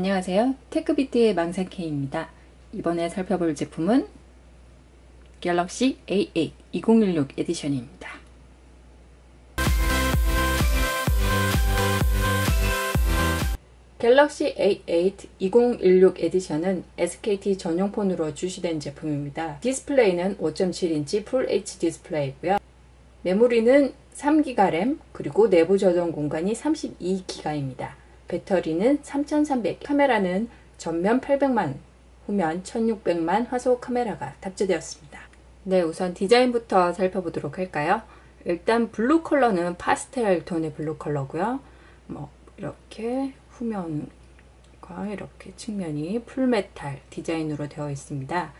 안녕하세요. 테크비트의 망상케이입니다. 이번에 살펴볼 제품은 갤럭시 A8 2016 에디션입니다. 갤럭시 A8 2016 에디션은 SKT 전용 폰으로 출시된 제품입니다. 디스플레이는 5.7인치 full HD 디스플레이고요. 메모리는 3기가 램 그리고 내부 저장 공간이 32기가입니다. 배터리는 3300, 카메라는 전면 800만, 후면 1600만 화소 카메라가 탑재되었습니다. 네, 우선 디자인부터 살펴보도록 할까요? 일단 블루 컬러는 파스텔 톤의 블루 컬러고요. 뭐 이렇게 후면과 이렇게 측면이 full metal 디자인으로 되어 있습니다.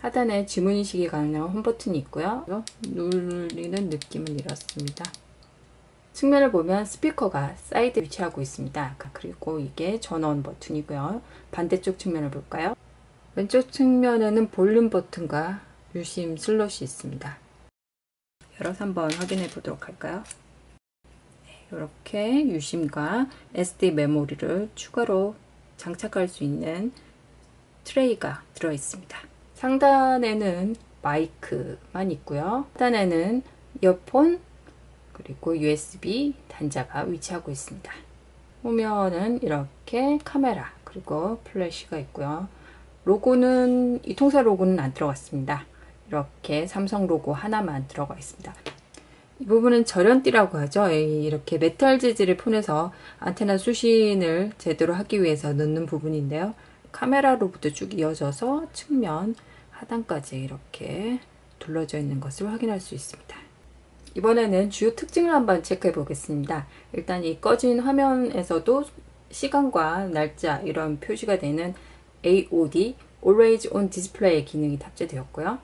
하단에 지문 인식이 가능한 홈 버튼이 있고요. 눌리는 느낌은 이렇습니다. 측면을 보면 스피커가 사이드에 위치하고 있습니다. 그리고 이게 전원 버튼이고요. 반대쪽 측면을 볼까요? 왼쪽 측면에는 볼륨 버튼과 유심 슬롯이 있습니다. 열어서 한번 확인해 보도록 할까요? 이렇게 유심과 SD 메모리를 추가로 장착할 수 있는 트레이가 들어 있습니다. 상단에는 마이크만 있고요. 하단에는 이어폰 그리고 USB 단자가 위치하고 있습니다. 후면은 이렇게 카메라 그리고 플래시가 있고요. 로고는 이 통사 로고는 안 들어갔습니다. 이렇게 삼성 로고 하나만 들어가 있습니다. 이 부분은 절연띠라고 하죠. 이렇게 메탈 재질의 폰에서 안테나 수신을 제대로 하기 위해서 넣는 부분인데요. 카메라로부터 쭉 이어져서 측면 하단까지 이렇게 둘러져 있는 것을 확인할 수 있습니다. 이번에는 주요 특징을 한번 체크해 보겠습니다. 일단 이 꺼진 화면에서도 시간과 날짜 이런 표시가 되는 AOD Always On Display 기능이 탑재되었고요.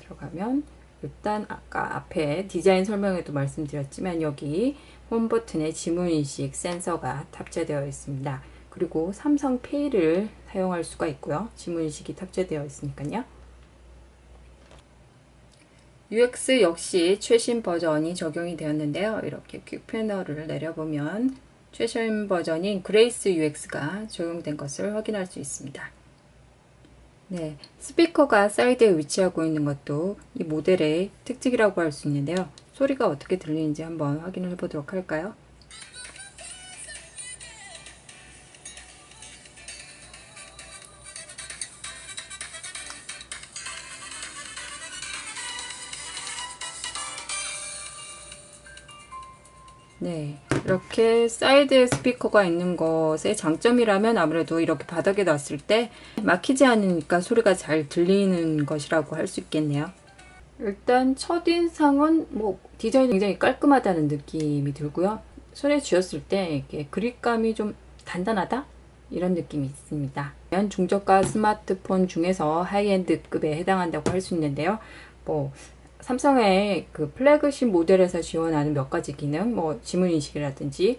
들어가면 일단 아까 앞에 디자인 설명에도 말씀드렸지만 여기 홈 버튼에 지문 인식 센서가 탑재되어 있습니다. 그리고 삼성 페이를 사용할 수가 있고요. 지문 인식이 탑재되어 있으니까요. UX 역시 최신 버전이 적용이 되었는데요. 이렇게 quick panel을 내려보면 최신 버전인 Grace UX가 적용된 것을 확인할 수 있습니다. 네, 스피커가 사이드에 위치하고 있는 것도 이 모델의 특징이라고 할 수 있는데요. 소리가 어떻게 들리는지 한번 확인을 해보도록 할까요? 네, 이렇게 사이드 스피커가 있는 것의 장점이라면 아무래도 이렇게 바닥에 놨을 때 막히지 않으니까 소리가 잘 들리는 것이라고 할 수 있겠네요. 일단 첫인상은 뭐 디자인이 굉장히 깔끔하다는 느낌이 들고요. 손에 쥐었을 때 이렇게 그립감이 좀 단단하다? 이런 느낌이 있습니다. 중저가 스마트폰 중에서 high-end급에 해당한다고 할 수 있는데요. 뭐 삼성의 그 플래그십 모델에서 지원하는 몇 가지 기능, 뭐 지문 인식이라든지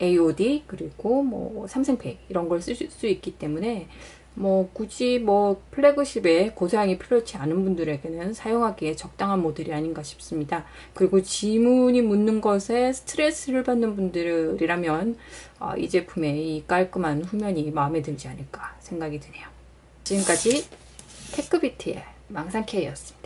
AOD 그리고 뭐 삼성페이 이런 걸 쓸 수 있기 때문에 뭐 굳이 뭐 플래그십에 고사양이 필요치 않은 분들에게는 사용하기에 적당한 모델이 아닌가 싶습니다. 그리고 지문이 묻는 것에 스트레스를 받는 분들이라면 어, 이 제품의 이 깔끔한 후면이 마음에 들지 않을까 생각이 드네요. 지금까지 테크비트의 망상케이였습니다.